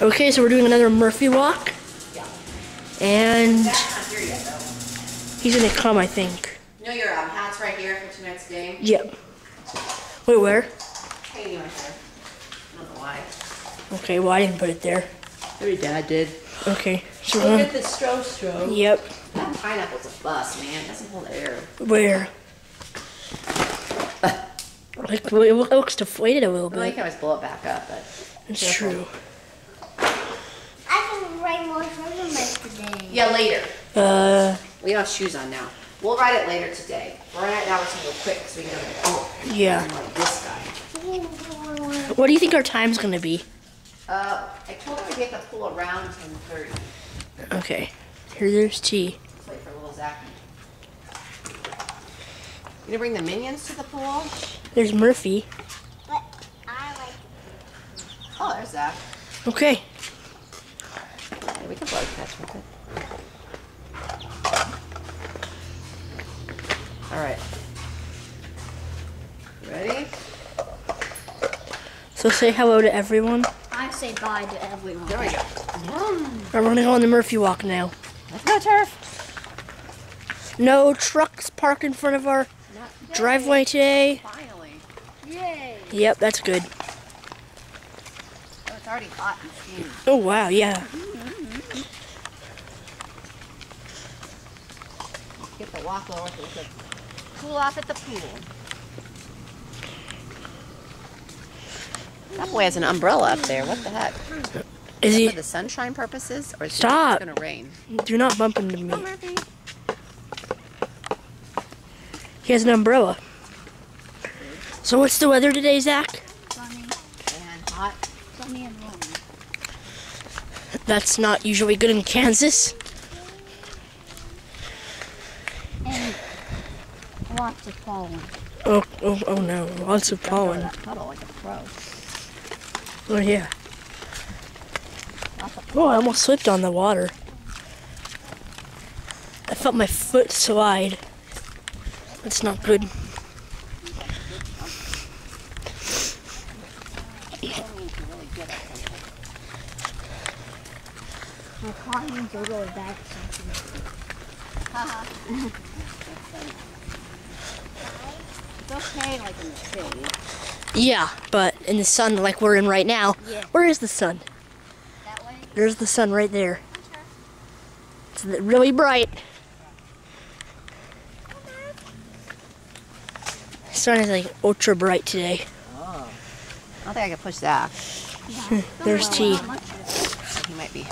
Okay, so we're doing another Murphy walk. Yeah. And That's not here yet, though. he's gonna come, I think. No, your um, hat's right here for tonight's game? Yep. Wait, where? Hanging right there. I don't know why. Okay, well, I didn't put it there. Your dad did. Okay, so Look at the stro stro. Yep. That pineapple's a bust, man. It doesn't hold air. Where? Like, it looks deflated a little bit. I bit. can always blow it back up, but It's careful. true. I write more tournaments today. yeah, later. Uh, We don't have shoes on now. We'll ride it later today. Right now, we're gonna go quick so we can go to the pool. yeah. Like this guy. What do you think our time's gonna be? Uh, I told her to get the pool around 10:30. Okay. Here, there's T. Let's wait for little Zachy. You gonna bring the minions to the pool? There's Murphy. But I like Oh, there's Zach. Okay. Yeah, we can blow catch with it. All right. Ready? So say hello to everyone. I say bye to everyone. There we go. We're gonna on the Murphy walk now. Let's go, Turf. No trucks parked in front of our driveway today. Finally. Yay. Yep, that's good. Oh, it's already hot and steamy. Oh wow, yeah. Get the walk lower so we can cool off at the pool. That boy has an umbrella up there. What the heck? Is For he? the sunshine purposes, or is Stop. it gonna rain? Do not bump into me. He has an umbrella. So what's the weather today, Zach? Sunny, And hot. sunny and warm. That's not usually good in Kansas. And Oh, oh, oh no, lots of pollen. Like a pro. Oh yeah. Oh, I almost slipped on the water. I felt my foot slide. That's not good. My pollen's a little bad okay, like in the city. Yeah, but in the sun like we're in right now, Yeah. where is the sun? That way? There's the sun right there. It's really bright. The sun is like ultra bright today. Oh. I don't think I can push Zach. There's T. He might be.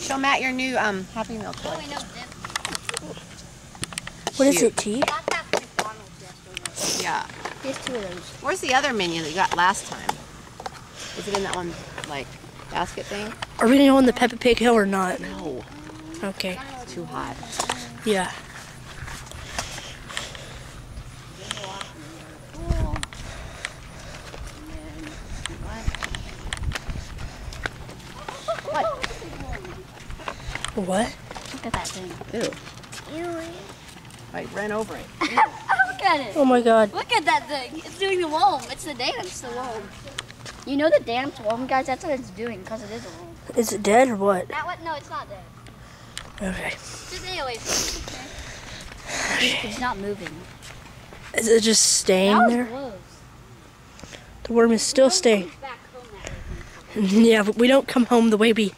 Show Matt your new um Happy Meal toy. we know dip. What is it, T? Got that McDonald's yesterday. Yeah. Here's two of those. Where's the other minion that you got last time? Is it in that one like basket thing? Are we gonna go on the Peppa Pig Hill or not? No. Okay. It's too hot. Yeah. What? Look at that thing. Ew. Ew. I ran over it. At it. Oh my god. Look at that thing. It's doing the worm. It's the dance, the worm. You know the dance worm, guys? That's what it's doing, because it is a worm. Is it dead or what? That one? No, it's not dead. Okay. Just stay away from it, okay? It's not moving. Is it just staying there? close. The worm is still staying. Comes back home that way. Yeah, but we don't come home the way we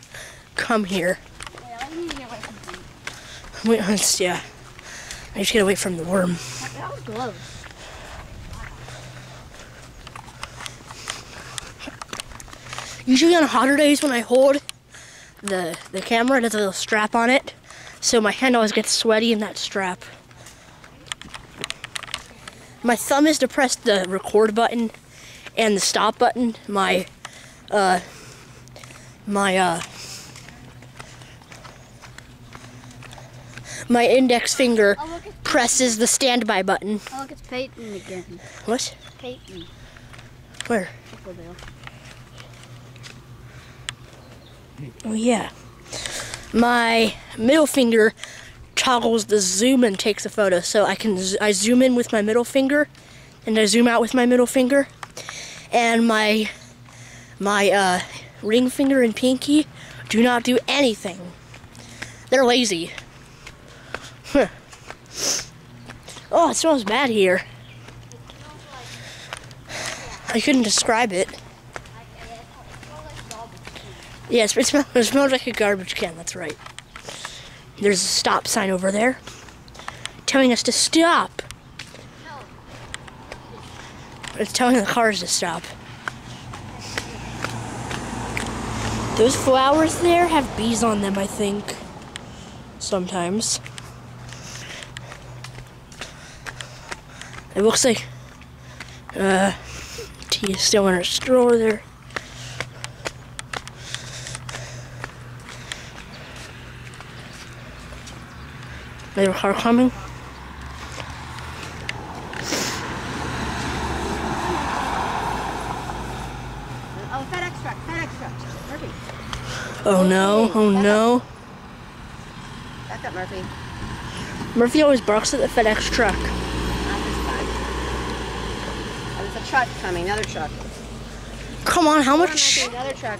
come here. Yeah, let me get away from him. We, yeah. I just get away from the worm. Close. Usually on hotter days when I hold the the camera, it has a little strap on it, so my hand always gets sweaty in that strap. My thumb is to press the record button and the stop button. My uh my uh my index finger Oh, presses the standby button. oh, look, it's Peyton again. What? Peyton. Where? Oh yeah. My middle finger toggles the zoom and takes a photo. So I can z- I zoom in with my middle finger, and I zoom out with my middle finger, and my my uh ring finger and pinky do not do anything. They're lazy. Huh. Oh, it smells bad here. I couldn't describe it. Yes, it, smell, it smells like a garbage can, that's right. There's a stop sign over there telling us to stop. It's telling the cars to stop. Those flowers there have bees on them, I think. Sometimes. It looks like uh, tea is still in her straw there. There's a car coming. Oh, FedEx truck, FedEx truck. Murphy, Oh no, oh no. back up, Murphy. Murphy always barks at the FedEx truck. Not this time. Oh, there's a truck coming, another truck. Come on, how much another truck.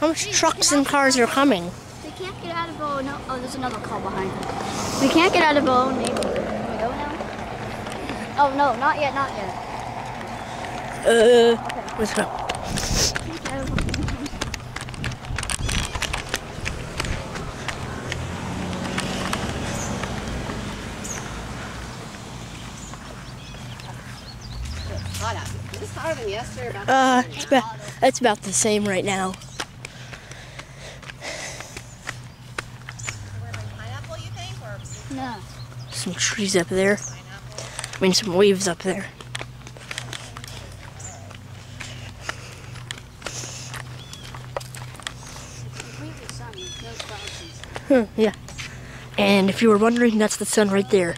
how much trucks and cars are coming? They can't get out of Bo. No, oh, there's another car behind them. We can't get out of Bo neighborhood. Can we go now? Oh no, not yet, not yet. Uh, let's go. It's hot out here. Is this hotter than yesterday? or About Uh, it's about, about the same right now. No. Some trees up there. I mean, some waves up there. Huh, yeah. And if you were wondering, that's the sun right there.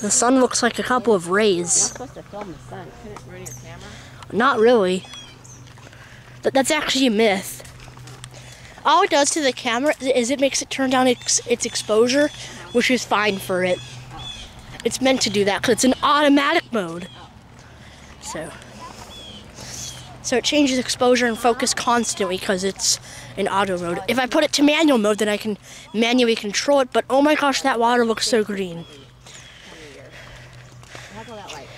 The sun looks like a couple of rays. supposed to film the sun. Couldn't it ruin your camera? Not really. But that's actually a myth. All it does to the camera is it makes it turn down its, its exposure, which is fine for it. It's meant to do that because it's an automatic mode. So, so it changes exposure and focus constantly because it's in auto mode. If I put it to manual mode, then I can manually control it. But oh my gosh, that water looks so green. It has all that like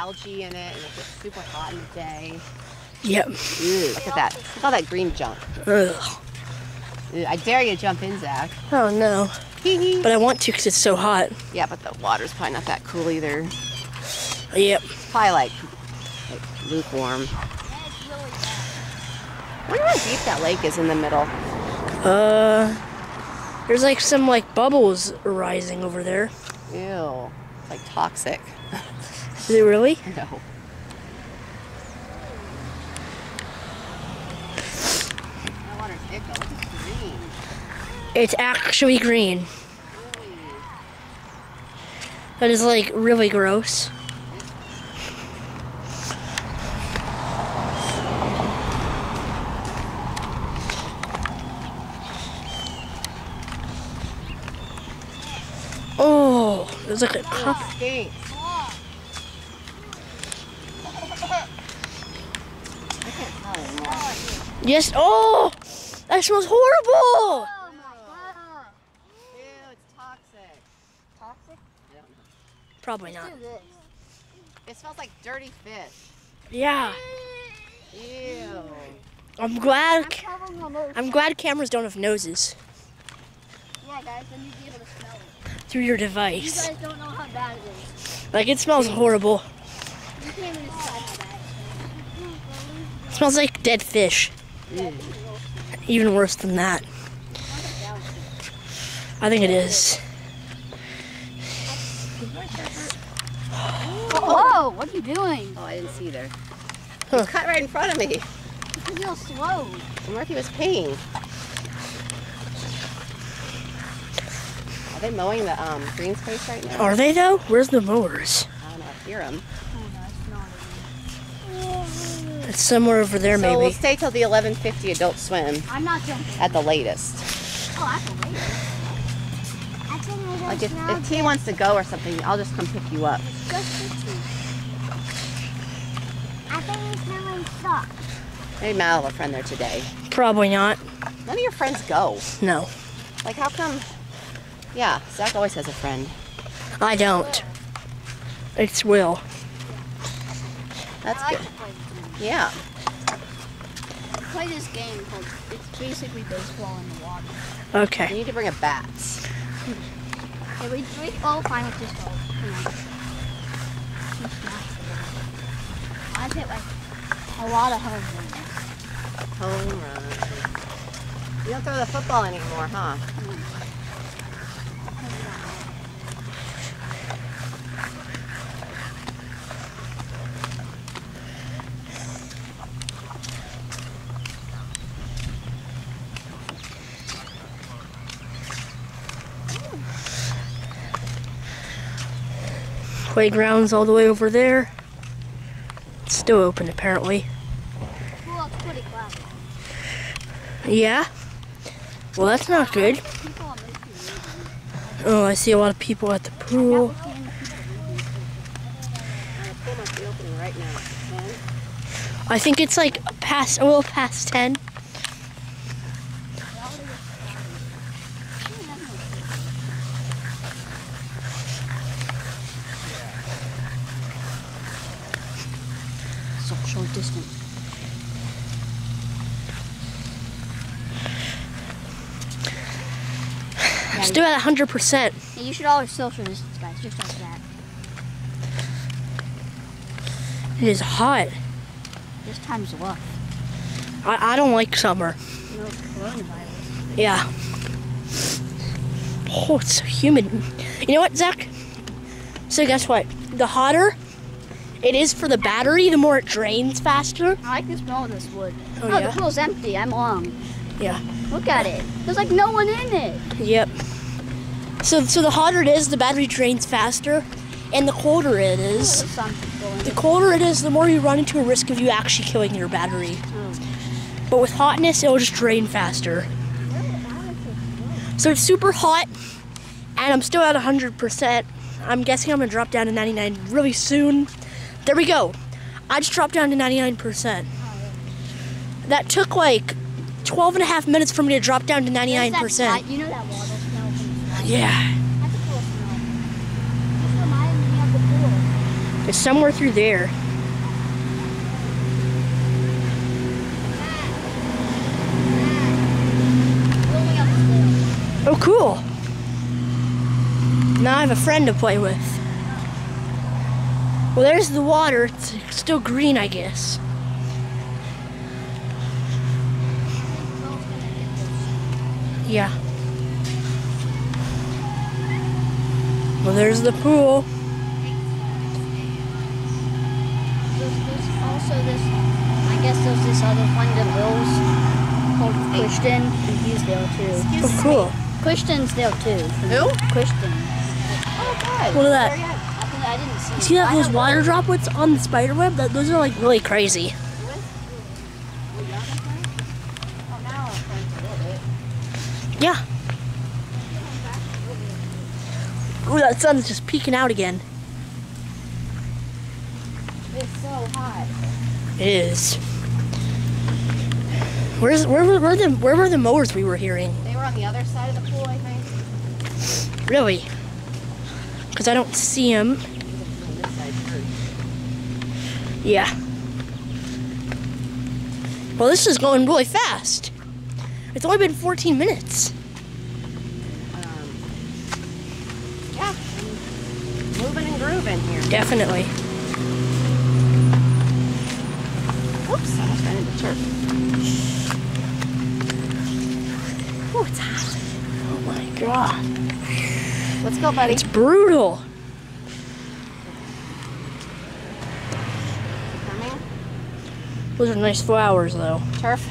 algae in it, and it gets super hot in the day. Yep. Ew, look at that. Look at all that green junk. Ugh. Ew, I dare you to jump in, Zach. Oh no. But I want to because it's so hot. Yeah, but the water's probably not that cool either. Yep. Probably like, like lukewarm. I wonder how deep that lake is in the middle. Uh, there's like some like bubbles rising over there. Ew. It's like toxic. Is it really? No. That water's ick though. Look at the green. It's actually green. That is like really gross. There's like a cup. Stinks. I can't tell anymore. Yes. Oh, that smells horrible. Oh. Ew, toxic. Toxic? I don't know. Probably not. It smells like dirty fish. Yeah. Ew. I'm glad. I'm covering my nose. I'm glad cameras don't have noses Yeah, guys, then you'd be able to smell it. Through your You device. guys don't know how bad it is. Like it smells horrible. You can't even decide how bad It smells like dead fish. Ew. Even worse than that. I think it is. Whoa, what are you doing? Oh, I didn't see there. Huh. You cut right in front of me. Because you're slow. Murphy was peeing. Are they mowing the um, green space right now? Are they though? Where's the mowers? I don't know. I hear them. It's somewhere over there, So we'll stay till the 11:50 Adult Swim I'm not jumping. at the latest. Oh, I can wait. Actually, Like if, if T wants to go or something, I'll just come pick you up. Just for two. I I think he's smelling stuff. Maybe Matt will have a friend there today. Probably not. None of your friends go. No, Like, how come? Yeah, Zach always has a friend. I don't. It's Will. That's I like good. to play. Yeah. I play this game called, it's basically baseball in the water. You Okay. need to bring a bat. Okay, we, we all fine with this ball. Come on. He smashed the ball. I've hit like a lot of home runs. Home runs. You don't throw the football anymore, huh? Mm-hmm. Playground's all the way over there. It's still open apparently. Well. Yeah? Well, that's not good. Oh, I see a lot of people at the pool. I think it's like past, a little past 10. I'm still at 100%. Yeah, you should always social distance, guys, just like that. It is hot. This time's rough. I, I don't like summer. Know, coronavirus. Yeah. Oh, it's so humid. You know what, Zach? So guess what? The hotter it is for the battery, the more it drains faster. I like the smell of this wood. Oh, Oh, yeah? the pool's empty. I'm wrong. Yeah. Look at it. There's like no one in it. Yep. So so the hotter it is, the battery drains faster, and the colder it oh, There's is, some people in the colder it is, the more you run into a risk of you actually killing your battery. Oh. But with hotness, it'll just drain faster. So it's super hot, and I'm still at 100%. I'm guessing I'm gonna drop down to 99 really soon. There we go. I just dropped down to 99%. That took like 12 and a half minutes for me to drop down to 99%. slide- You know that water smell from the slide? Yeah. That's a cool smell. This reminds me of the pool. It's somewhere through there. Rolling up the stairs. Oh, cool. Now I have a friend to play with. Well, there's the water. It's still green, I guess. Yeah. Well, there's the pool. There's, there's also this, I guess there's this other friend of Will's called Christian, and he's there too. Oh, cool. Christian's there too. Who? Christian. Oh, good. Look at that. I, didn't see. See that those water droplets on the spider web? That, those are like really crazy. Oh, now our friends did it. Yeah. Ooh, that sun's just peeking out again. It's so hot. It is. Where's where were, where, the, where were the mowers we were hearing? They were on the other side of the pool, I think. Really? Because I don't see them. On this side first. Yeah. Well, this is going really fast. It's only been 14 minutes. Um, yeah. Moving and grooving here. Definitely. Whoops, I almost ran into turf. Oh, it's hot. Oh my god. Let's go, buddy. It's brutal. Those are nice flowers, though. Turf.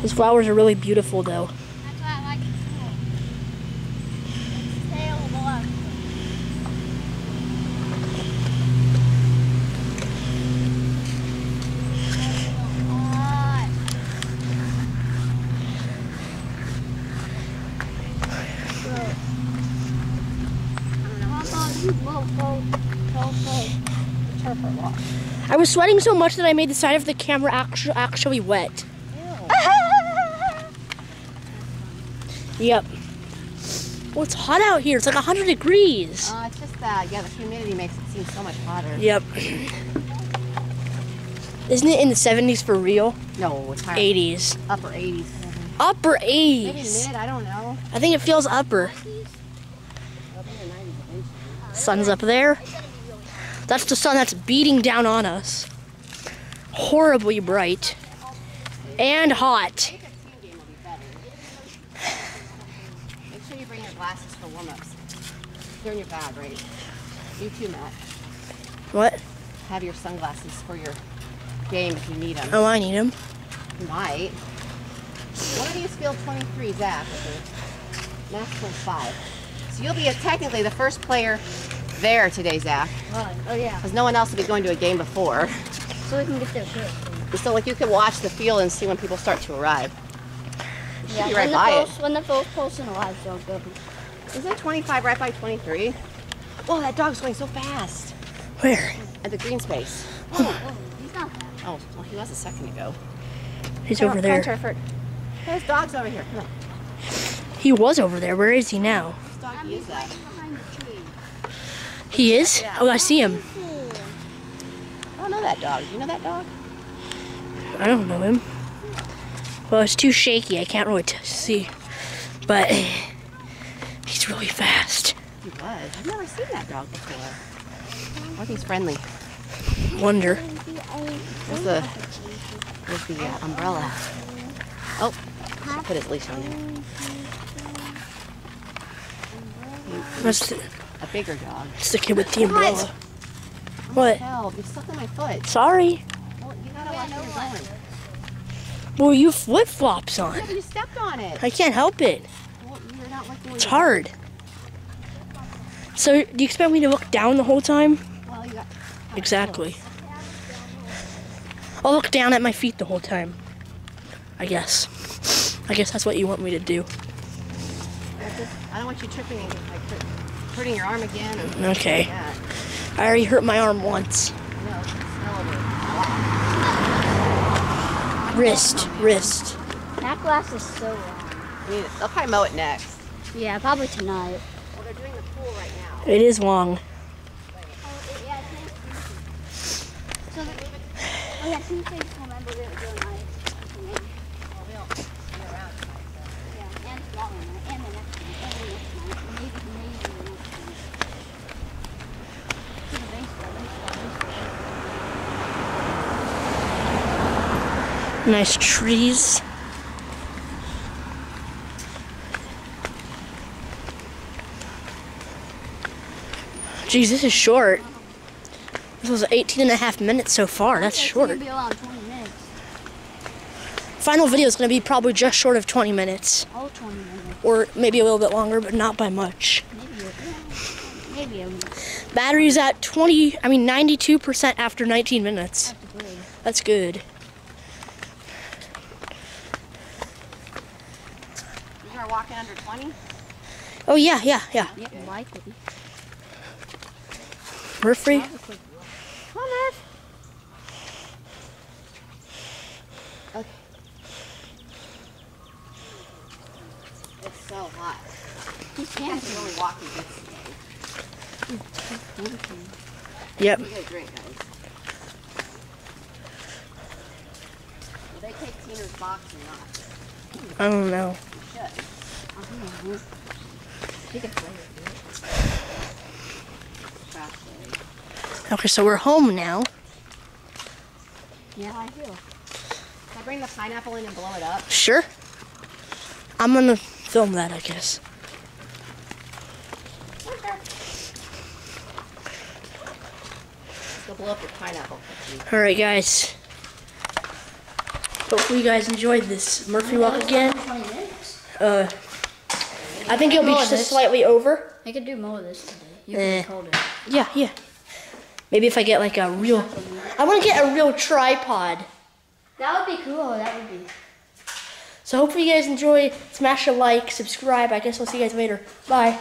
Those flowers are really beautiful, though. I was sweating so much that I made the side of the camera actu actually wet. yep. Well, it's hot out here. It's like 100 degrees. Uh, it's just that, yeah, the humidity makes it seem so much hotter. Yep. Isn't it in the 70s for real? No, it's higher. 80s. Upper 80s. Upper Maybe 80s. mid, I don't know. I think it feels upper. Sun's up there. That's the sun that's beating down on us. Horribly bright. And hot. I think a team game will be better. Make sure you bring your glasses for warm-ups. They're in your bag, right? You too, Matt. What? Have your sunglasses for your game if you need them. Oh, I need them. You might. One of these field 23, Zach, with the Max field 5. So you'll be a, technically the first player there today, Zach, Right. Oh yeah. because no one else will be going to a game before. So we can get there quick. So like you can watch the field and see when people start to arrive. You should be right when by the it. post, When the post post in the live show go. Is that 25 right by 23? Whoa, that dog's going so fast. Where? At the green space. Oh, oh, he's not that. Oh, well, he was a second ago. He's Come over on, there. Come on, Turford. There's dogs over here. Come on. He was over there. Where is he now? Whose is that? Behind the tree. He is? Oh, I see him. I don't know that dog. Do you know that dog? I don't know him. Well, it's too shaky. I can't really t- see. But he's really fast. He was. I've never seen that dog before. I think he's friendly. Wonder. There's the, there's the uh, umbrella. Oh, should put his leash on him. The, A bigger dog. the kid with the umbrella. What? Help, you stuck in my foot. Sorry. Well, you gotta watch where you're going. Well, you flip flops on. Yeah, you stepped on it. I can't help it. Well, you're not looking It's hard. So, do you expect me to look down the whole time? Well, you got. Exactly. I'll look down at my feet the whole time. I guess. I guess that's what you want me to do. I don't want you tripping and like hurt- hurting your arm again or Okay. that. I already hurt my arm once. No, it's smell of it. Wrist. Wrist. That glass is so long. I mean, they'll probably mow it next. Yeah, probably tonight. Well, they're doing the pool right now. It is long. Oh, yeah, So oh yeah, Tuesday, remember we were doing ice. Well, they'll be around tonight, so. Yeah, and tomorrow night, and the next night, and the next night, and maybe, maybe the next night. To the baseball, baseball, baseball. Nice trees. Geez, this is short. This was 18 and a half minutes so far. That's short. be 20. Final video is going to be probably just short of 20 minutes. 20 minutes. Or maybe a little bit longer, but not by much. Maybe, a- maybe a Battery's at 20, I mean 92% after 19 minutes. That's good. That's good. You are walking under 20? Oh, yeah, yeah, yeah. Yeah, likely. We're free. Come on, Murph. Okay. It's so hot. He's He's camping. really walking good today. Yep. You get a drink, guys. Will they take Tina's box or not? I don't know. They should. He can play it. Trash day. Okay, so we're home now. Yeah, I do. Can I bring the pineapple in and blow it up? Sure. I'm gonna film that, I guess. Let's go blow up your pineapple. All right, guys. Hopefully you guys enjoyed this Murphy walk again. Uh, I think it'll be just this. slightly over. I could do more of this today. You Eh. can hold it. Yeah, yeah. Maybe if I get like a real, I want to get a real tripod. That would be cool. That would be. So hopefully you guys enjoy. Smash a like, subscribe. I guess I'll see you guys later. Bye.